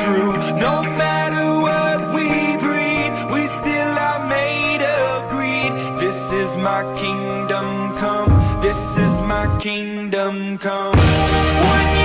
truth. No matter what we breed, we still are made of greed. This is my kingdom come. This is my kingdom come.